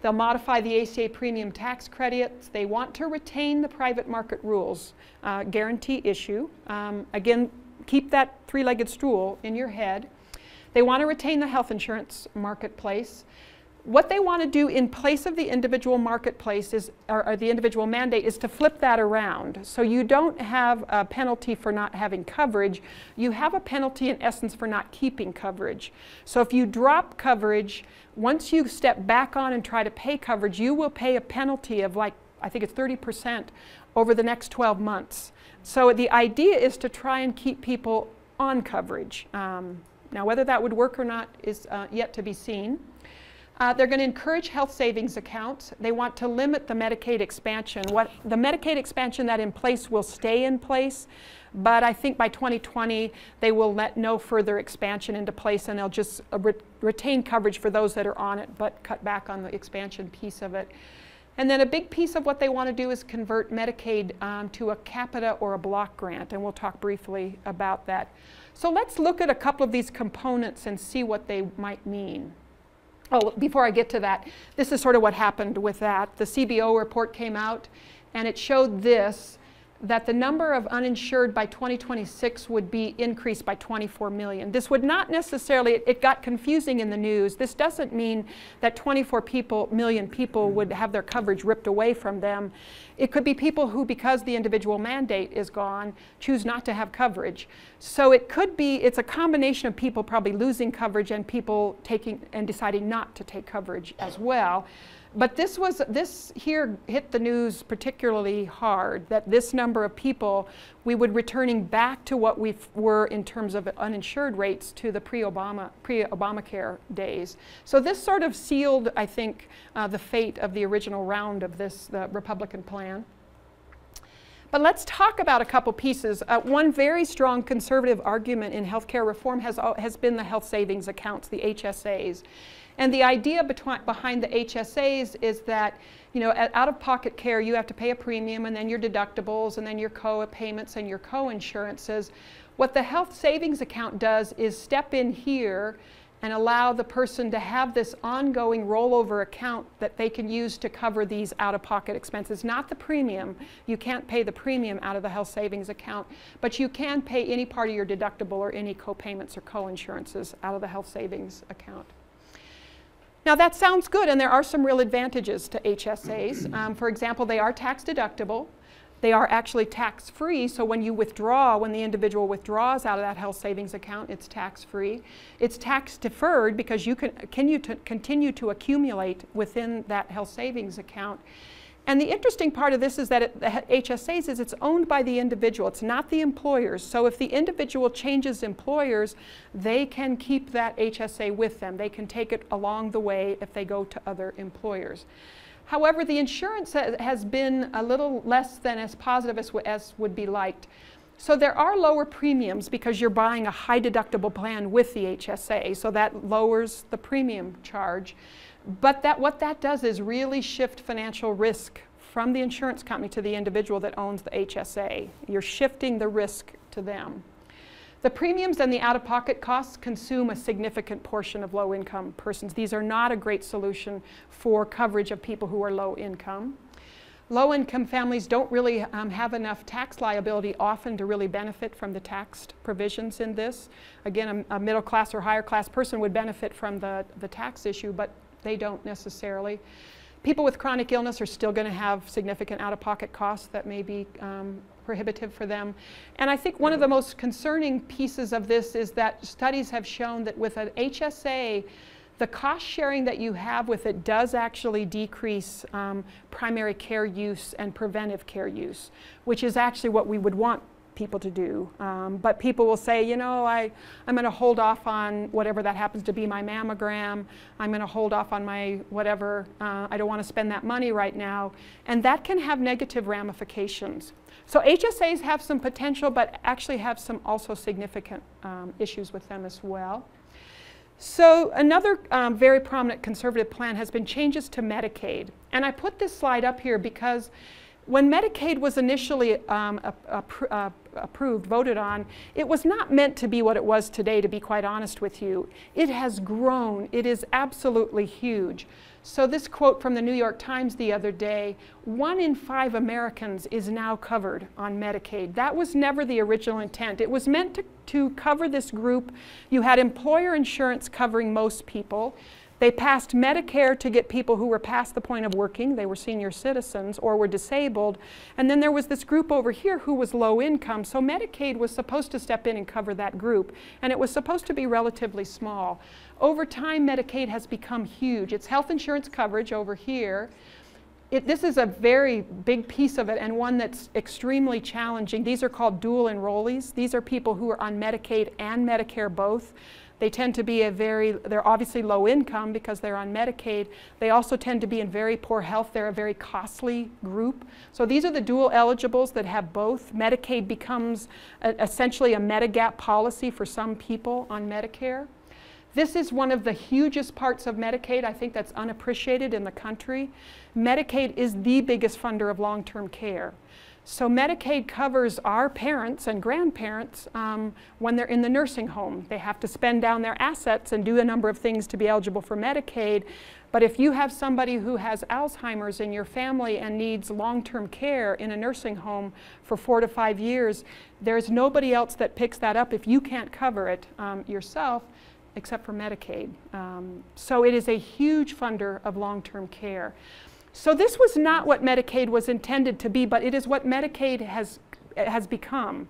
They'll modify the ACA premium tax credits. They want to retain the private market rules, uh, guarantee issue. Um, again, keep that three-legged stool in your head. They want to retain the health insurance marketplace. What they want to do in place of the individual marketplace is, or, or, the individual mandate is to flip that around. So you don't have a penalty for not having coverage. You have a penalty in essence for not keeping coverage. So if you drop coverage, once you step back on and try to pay coverage, you will pay a penalty of like, I think it's 30% over the next 12 months. So the idea is to try and keep people on coverage. Um, now, whether that would work or not is uh, yet to be seen. Uh, they're going to encourage health savings accounts. They want to limit the Medicaid expansion. What the Medicaid expansion that in place will stay in place, but I think by 2020 they will let no further expansion into place and they'll just uh, re retain coverage for those that are on it, but cut back on the expansion piece of it. And then a big piece of what they want to do is convert Medicaid um, to a capita or a block grant, and we'll talk briefly about that. So let's look at a couple of these components and see what they might mean. Oh, before I get to that, this is sort of what happened with that. The CBO report came out and it showed this that the number of uninsured by 2026 would be increased by 24 million. This would not necessarily, it got confusing in the news. This doesn't mean that 24 people, million people would have their coverage ripped away from them. It could be people who, because the individual mandate is gone, choose not to have coverage. So it could be, it's a combination of people probably losing coverage and people taking and deciding not to take coverage as well. But this was this here hit the news particularly hard that this number of people we would returning back to what we were in terms of uninsured rates to the pre-Obama pre-Obamacare days. So this sort of sealed, I think, uh, the fate of the original round of this Republican plan. But let's talk about a couple pieces. Uh, one very strong conservative argument in healthcare reform has, has been the health savings accounts, the HSAs. And the idea behind the HSAs is that, you know, at out-of-pocket care, you have to pay a premium and then your deductibles and then your co-payments and your co-insurances. What the health savings account does is step in here and allow the person to have this ongoing rollover account that they can use to cover these out-of-pocket expenses. Not the premium. You can't pay the premium out of the health savings account, but you can pay any part of your deductible or any co-payments or co-insurances out of the health savings account. Now that sounds good, and there are some real advantages to HSAs. Um, for example, they are tax deductible. They are actually tax free, so when you withdraw, when the individual withdraws out of that health savings account, it's tax free. It's tax deferred because you can, can you continue to accumulate within that health savings account. And the interesting part of this is that it, the HSAs is it's owned by the individual. It's not the employers. So if the individual changes employers, they can keep that HSA with them. They can take it along the way if they go to other employers. However, the insurance has been a little less than as positive as, as would be liked. So there are lower premiums because you're buying a high deductible plan with the HSA, so that lowers the premium charge. But that, what that does is really shift financial risk from the insurance company to the individual that owns the HSA. You're shifting the risk to them. The premiums and the out-of-pocket costs consume a significant portion of low-income persons. These are not a great solution for coverage of people who are low income. Low-income families don't really um, have enough tax liability often to really benefit from the tax provisions in this. Again, a, a middle class or higher class person would benefit from the, the tax issue, but they don't necessarily. People with chronic illness are still going to have significant out-of-pocket costs that may be um, prohibitive for them. And I think one of the most concerning pieces of this is that studies have shown that with an HSA, the cost sharing that you have with it does actually decrease um, primary care use and preventive care use, which is actually what we would want people to do. Um, but people will say, you know, I, I'm going to hold off on whatever that happens to be my mammogram. I'm going to hold off on my whatever. Uh, I don't want to spend that money right now. And that can have negative ramifications. So HSAs have some potential, but actually have some also significant um, issues with them as well. So another um, very prominent conservative plan has been changes to Medicaid. And I put this slide up here because when Medicaid was initially um, uh, approved, voted on, it was not meant to be what it was today, to be quite honest with you. It has grown. It is absolutely huge. So this quote from the New York Times the other day, one in five Americans is now covered on Medicaid. That was never the original intent. It was meant to, to cover this group. You had employer insurance covering most people. They passed Medicare to get people who were past the point of working, they were senior citizens or were disabled. And then there was this group over here who was low income, so Medicaid was supposed to step in and cover that group. And it was supposed to be relatively small. Over time, Medicaid has become huge. It's health insurance coverage over here. It, this is a very big piece of it and one that's extremely challenging. These are called dual enrollees. These are people who are on Medicaid and Medicare both. They tend to be a very, they're obviously low income because they're on Medicaid. They also tend to be in very poor health. They're a very costly group. So these are the dual eligibles that have both. Medicaid becomes a, essentially a Medigap policy for some people on Medicare. This is one of the hugest parts of Medicaid, I think that's unappreciated in the country. Medicaid is the biggest funder of long-term care. So Medicaid covers our parents and grandparents um, when they're in the nursing home. They have to spend down their assets and do a number of things to be eligible for Medicaid. But if you have somebody who has Alzheimer's in your family and needs long-term care in a nursing home for four to five years, there's nobody else that picks that up if you can't cover it um, yourself except for Medicaid. Um, so it is a huge funder of long-term care. So this was not what Medicaid was intended to be, but it is what Medicaid has, has become.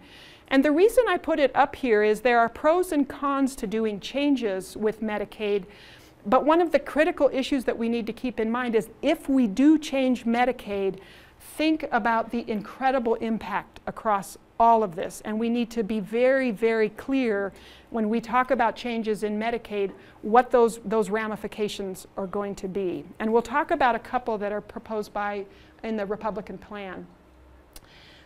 And the reason I put it up here is there are pros and cons to doing changes with Medicaid, but one of the critical issues that we need to keep in mind is if we do change Medicaid, think about the incredible impact across all of this. And we need to be very, very clear when we talk about changes in Medicaid, what those, those ramifications are going to be. And we'll talk about a couple that are proposed by in the Republican plan.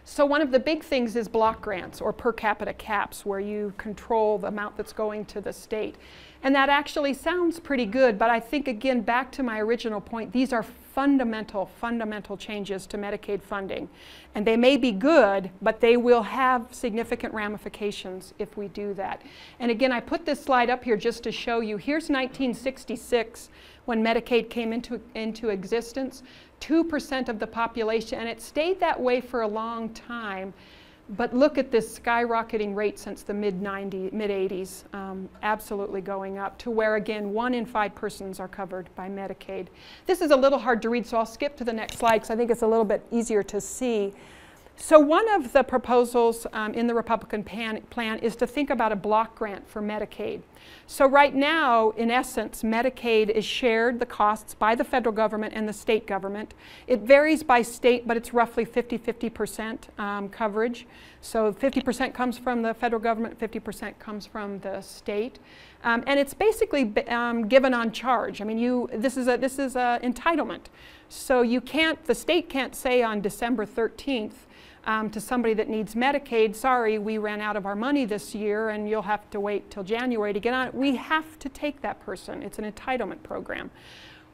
So one of the big things is block grants or per capita caps where you control the amount that's going to the state. And that actually sounds pretty good, but I think again, back to my original point, these are fundamental, fundamental changes to Medicaid funding. And they may be good, but they will have significant ramifications if we do that. And again, I put this slide up here just to show you. Here's 1966 when Medicaid came into, into existence. 2% of the population, and it stayed that way for a long time. But look at this skyrocketing rate since the mid 90s, mid 80s, um, absolutely going up to where again one in five persons are covered by Medicaid. This is a little hard to read, so I'll skip to the next slide because I think it's a little bit easier to see. So one of the proposals um, in the Republican pan, plan is to think about a block grant for Medicaid. So right now, in essence, Medicaid is shared, the costs, by the federal government and the state government. It varies by state, but it's roughly 50-50% um, coverage. So 50% comes from the federal government, 50% comes from the state. Um, and it's basically um, given on charge. I mean, you, this is a this is a entitlement. So you can't, the state can't say on December 13th, um, to somebody that needs Medicaid, sorry, we ran out of our money this year and you'll have to wait till January to get on it. We have to take that person. It's an entitlement program.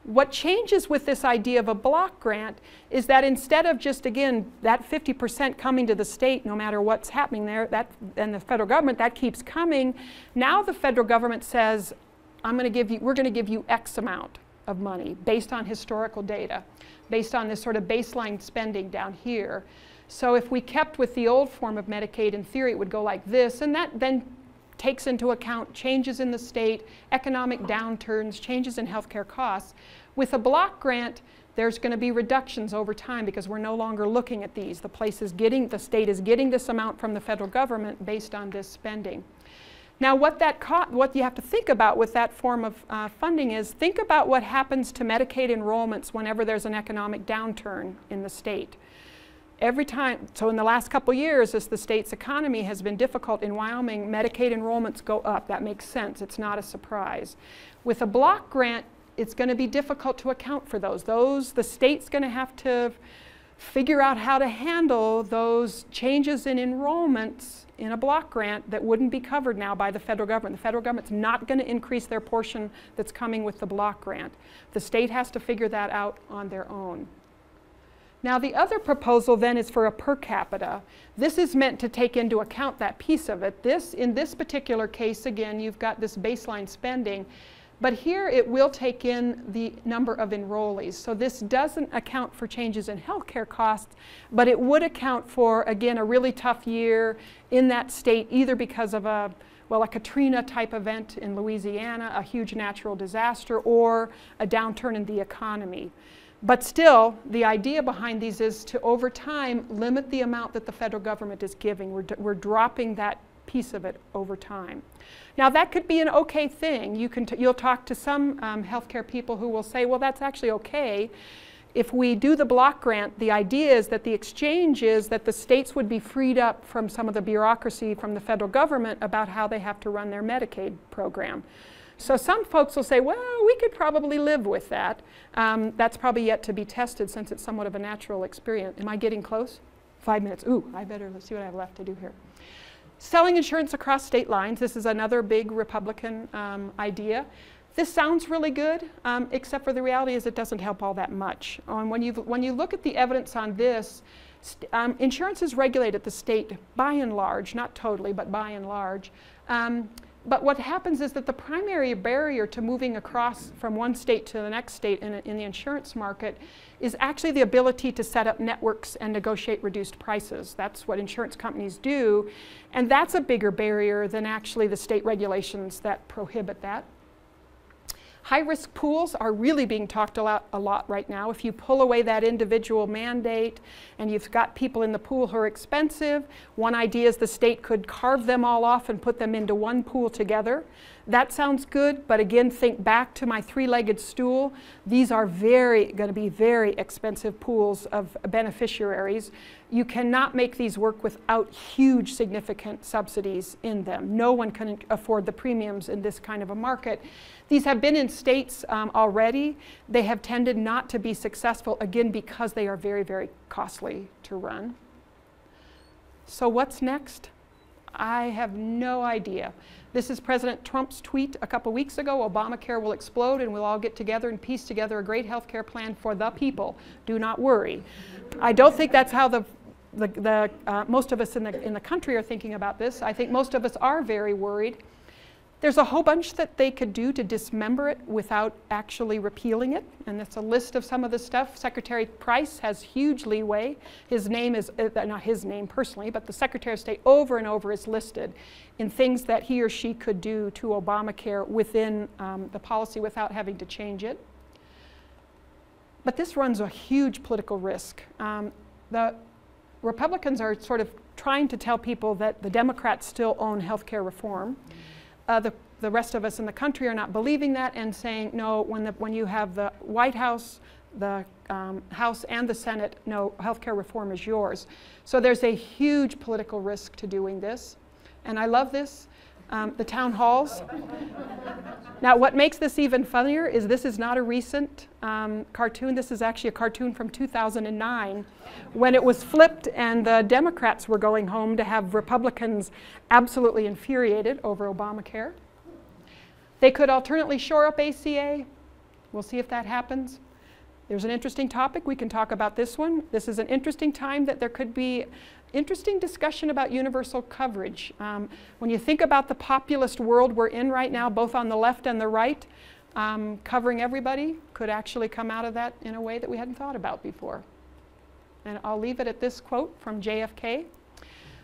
What changes with this idea of a block grant is that instead of just, again, that 50% coming to the state no matter what's happening there, that, and the federal government, that keeps coming, now the federal government says, I'm going to give you, we're going to give you X amount of money based on historical data, based on this sort of baseline spending down here. So if we kept with the old form of Medicaid, in theory, it would go like this, and that then takes into account changes in the state, economic downturns, changes in healthcare costs. With a block grant, there's going to be reductions over time because we're no longer looking at these. The place is getting, the state is getting this amount from the federal government based on this spending. Now, what, that what you have to think about with that form of uh, funding is think about what happens to Medicaid enrollments whenever there's an economic downturn in the state every time, so in the last couple years, as the state's economy has been difficult in Wyoming, Medicaid enrollments go up. That makes sense. It's not a surprise. With a block grant, it's going to be difficult to account for those. Those, the state's going to have to figure out how to handle those changes in enrollments in a block grant that wouldn't be covered now by the federal government. The federal government's not going to increase their portion that's coming with the block grant. The state has to figure that out on their own. Now the other proposal then is for a per capita. This is meant to take into account that piece of it. This, in this particular case, again, you've got this baseline spending. But here it will take in the number of enrollees. So this doesn't account for changes in healthcare costs, but it would account for, again, a really tough year in that state, either because of a, well, a Katrina type event in Louisiana, a huge natural disaster, or a downturn in the economy. But still, the idea behind these is to, over time, limit the amount that the federal government is giving. We're, we're dropping that piece of it over time. Now that could be an okay thing. You can you'll talk to some um, healthcare people who will say, well, that's actually okay. If we do the block grant, the idea is that the exchange is that the states would be freed up from some of the bureaucracy from the federal government about how they have to run their Medicaid program. So some folks will say, well, we could probably live with that. Um, that's probably yet to be tested since it's somewhat of a natural experience. Am I getting close? Five minutes. Ooh, I better let's see what I have left to do here. Selling insurance across state lines, this is another big Republican um, idea. This sounds really good, um, except for the reality is it doesn't help all that much. Um, when, you when you look at the evidence on this, um, insurance is regulated at the state by and large, not totally, but by and large. Um, but what happens is that the primary barrier to moving across from one state to the next state in, in the insurance market is actually the ability to set up networks and negotiate reduced prices. That's what insurance companies do. And that's a bigger barrier than actually the state regulations that prohibit that. High risk pools are really being talked a lot, a lot right now. If you pull away that individual mandate and you've got people in the pool who are expensive, one idea is the state could carve them all off and put them into one pool together. That sounds good, but again, think back to my three-legged stool. These are very, going to be very expensive pools of beneficiaries. You cannot make these work without huge significant subsidies in them. No one can afford the premiums in this kind of a market. These have been in states um, already. They have tended not to be successful, again, because they are very, very costly to run. So what's next? I have no idea. This is President Trump's tweet a couple weeks ago. Obamacare will explode and we'll all get together and piece together a great health care plan for the people. Do not worry. I don't think that's how the, the, the uh, most of us in the, in the country are thinking about this. I think most of us are very worried. There's a whole bunch that they could do to dismember it without actually repealing it, and it's a list of some of the stuff. Secretary Price has huge leeway. His name is, uh, not his name personally, but the Secretary of State over and over is listed in things that he or she could do to Obamacare within um, the policy without having to change it. But this runs a huge political risk. Um, the Republicans are sort of trying to tell people that the Democrats still own health care reform. Uh, the, the rest of us in the country are not believing that and saying, no, when, the, when you have the White House, the um, House, and the Senate, no, healthcare reform is yours. So there's a huge political risk to doing this. And I love this. Um, the town halls. now, what makes this even funnier is this is not a recent um, cartoon. This is actually a cartoon from 2009 when it was flipped and the Democrats were going home to have Republicans absolutely infuriated over Obamacare. They could alternately shore up ACA. We'll see if that happens. There's an interesting topic. We can talk about this one. This is an interesting time that there could be interesting discussion about universal coverage. Um, when you think about the populist world we're in right now, both on the left and the right, um, covering everybody could actually come out of that in a way that we hadn't thought about before. And I'll leave it at this quote from JFK.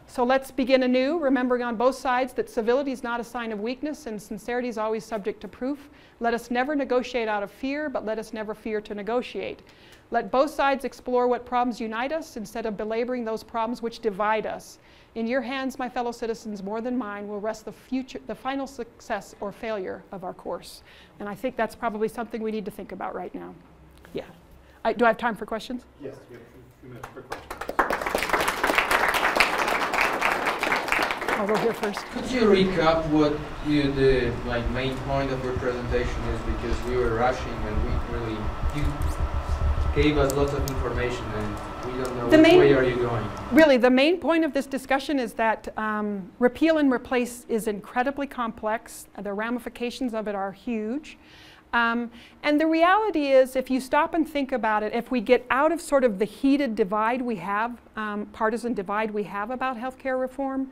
So let's begin anew, remembering on both sides that civility is not a sign of weakness and sincerity is always subject to proof. Let us never negotiate out of fear, but let us never fear to negotiate. Let both sides explore what problems unite us instead of belaboring those problems which divide us. In your hands, my fellow citizens, more than mine, will rest the, future, the final success or failure of our course. And I think that's probably something we need to think about right now. Yeah. I, do I have time for questions? Yes, we have a few minutes for questions. Oh, I'll go here first. Could you recap what you, the like main point of your presentation is because we were rushing and we really you gave us lots of information and we don't know the which main, way are you going. Really, the main point of this discussion is that um, repeal and replace is incredibly complex. The ramifications of it are huge. Um, and the reality is, if you stop and think about it, if we get out of sort of the heated divide we have, um, partisan divide we have about healthcare reform,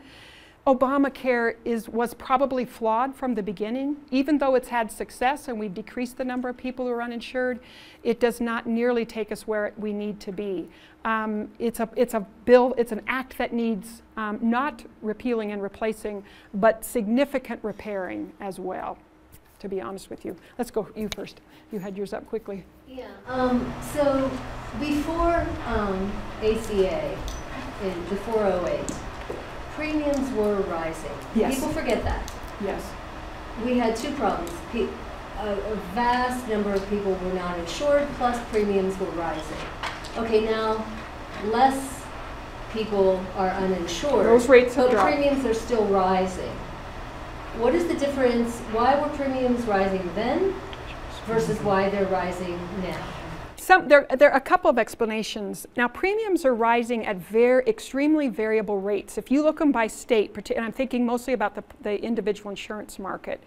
Obamacare is, was probably flawed from the beginning. Even though it's had success and we've decreased the number of people who are uninsured, it does not nearly take us where we need to be. Um, it's, a, it's a bill, it's an act that needs um, not repealing and replacing, but significant repairing as well, to be honest with you. Let's go you first. You had yours up quickly. Yeah, um, so before, um, ACA, in, before '08, premiums were rising. Yes. People forget that. Yes. We had two problems. Pe- a, a vast number of people were not insured, plus premiums were rising. Okay, now, less people are uninsured. Those rates have But dropped. premiums are still rising. What is the difference, why were premiums rising then versus why they're rising now? Some, there, there are a couple of explanations. Now, premiums are rising at very extremely variable rates. If you look them by state, and I'm thinking mostly about the, the individual insurance market,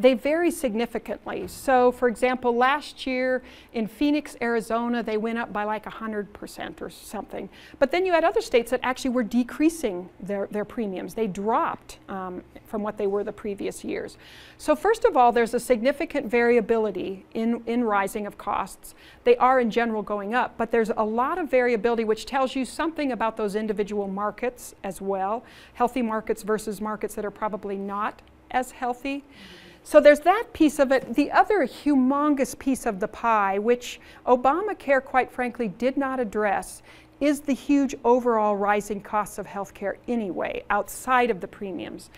they vary significantly. So, for example, last year in Phoenix, Arizona, they went up by like 100% or something. But then you had other states that actually were decreasing their, their premiums. They dropped um, from what they were the previous years. So, first of all, there's a significant variability in, in rising of costs. They are in general going up, but there's a lot of variability which tells you something about those individual markets as well healthy markets versus markets that are probably not as healthy. So there's that piece of it. The other humongous piece of the pie, which Obamacare, quite frankly, did not address, is the huge overall rising costs of healthcare anyway, outside of the premiums.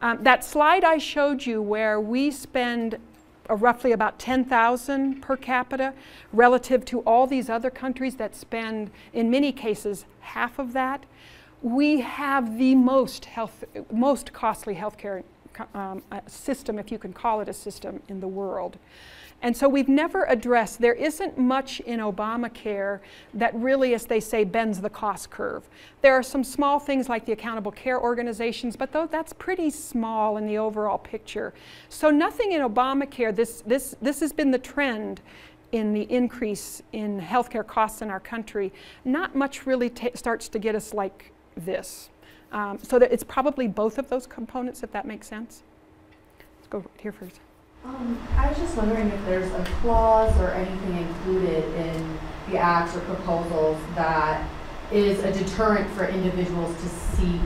Um, that slide I showed you where we spend uh, roughly about 10,000 per capita relative to all these other countries that spend, in many cases, half of that. We have the most health, most costly healthcare um, system, if you can call it a system, in the world. And so we've never addressed, there isn't much in Obamacare that really, as they say, bends the cost curve. There are some small things like the accountable care organizations, but though that's pretty small in the overall picture. So nothing in Obamacare, this, this, this has been the trend in the increase in healthcare costs in our country. Not much really starts to get us like this. Um, so that it's probably both of those components, if that makes sense. Let's go right here first. Um, I was just wondering if there's a clause or anything included in the acts or proposals that is a deterrent for individuals to seek,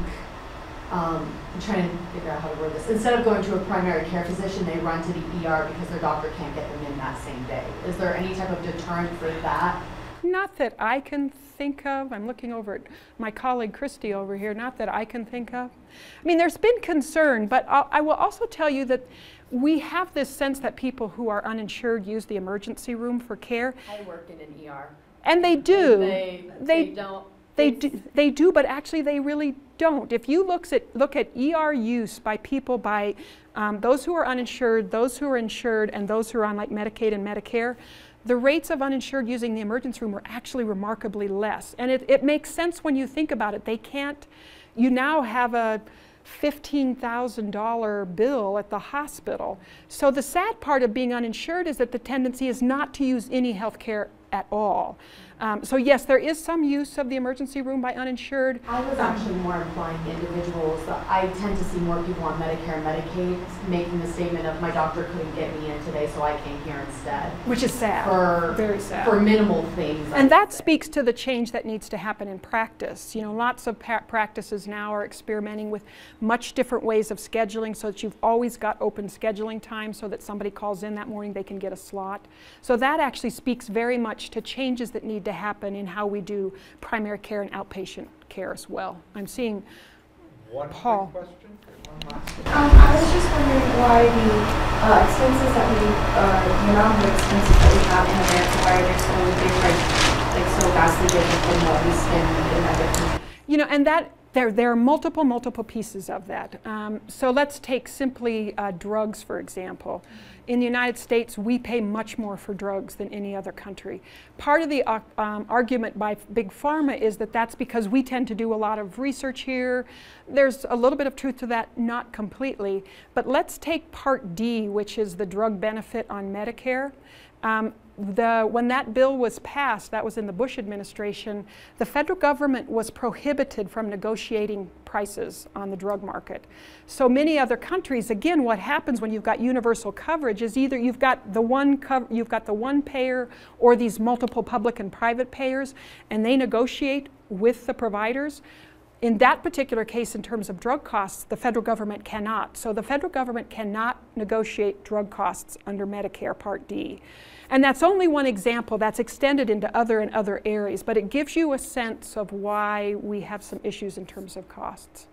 um, I'm trying to figure out how to word this. Instead of going to a primary care physician, they run to the ER because their doctor can't get them in that same day. Is there any type of deterrent for that? Not that I can think of. I'm looking over at my colleague Christy over here. Not that I can think of. I mean, there's been concern, but I'll, I will also tell you that we have this sense that people who are uninsured use the emergency room for care, I work in an ER. and they do. They, They- they don't. They do, they do, but actually they really don't. If you looks at, look at ER use by people, by um, those who are uninsured, those who are insured, and those who are on like Medicaid and Medicare, the rates of uninsured using the emergency room are actually remarkably less. And it, it makes sense when you think about it. They can't, you now have a $15,000 bill at the hospital. So the sad part of being uninsured is that the tendency is not to use any health care at all. Um, so yes, there is some use of the emergency room by uninsured. I was actually more implying individuals. I tend to see more people on Medicare and Medicaid making the statement of my doctor couldn't get me in today, so I came here instead. Which is sad. For Very sad. For minimal things. And that speaks to the change that needs to happen in practice. You know, lots of pa- practices now are experimenting with much different ways of scheduling so that you've always got open scheduling time so that somebody calls in that morning, they can get a slot. So that actually speaks very much to changes that need to happen in how we do primary care and outpatient care as well. I'm seeing One Paul. question, one last. Um, I was just wondering why the uh, expenses that we, uh, the amount of expenses that we have in America, why are they so different, like so vastly different from what we spend in other countries? You know, and that there, there are multiple, multiple pieces of that. Um, so let's take simply uh, drugs, for example. In the United States, we pay much more for drugs than any other country. Part of the uh, um, argument by Big Pharma is that that's because we tend to do a lot of research here. There's a little bit of truth to that, not completely. But let's take Part D, which is the drug benefit on Medicare. Um, the, when that bill was passed, that was in the Bush administration, the federal government was prohibited from negotiating prices on the drug market. So many other countries, again, what happens when you've got universal coverage is either you've got the one you've got the one payer or these multiple public and private payers, and they negotiate with the providers. In that particular case, in terms of drug costs, the federal government cannot. So the federal government cannot negotiate drug costs under Medicare Part D. And that's only one example. That's extended into other and other areas, but it gives you a sense of why we have some issues in terms of costs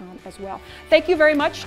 um, as well. Thank you very much.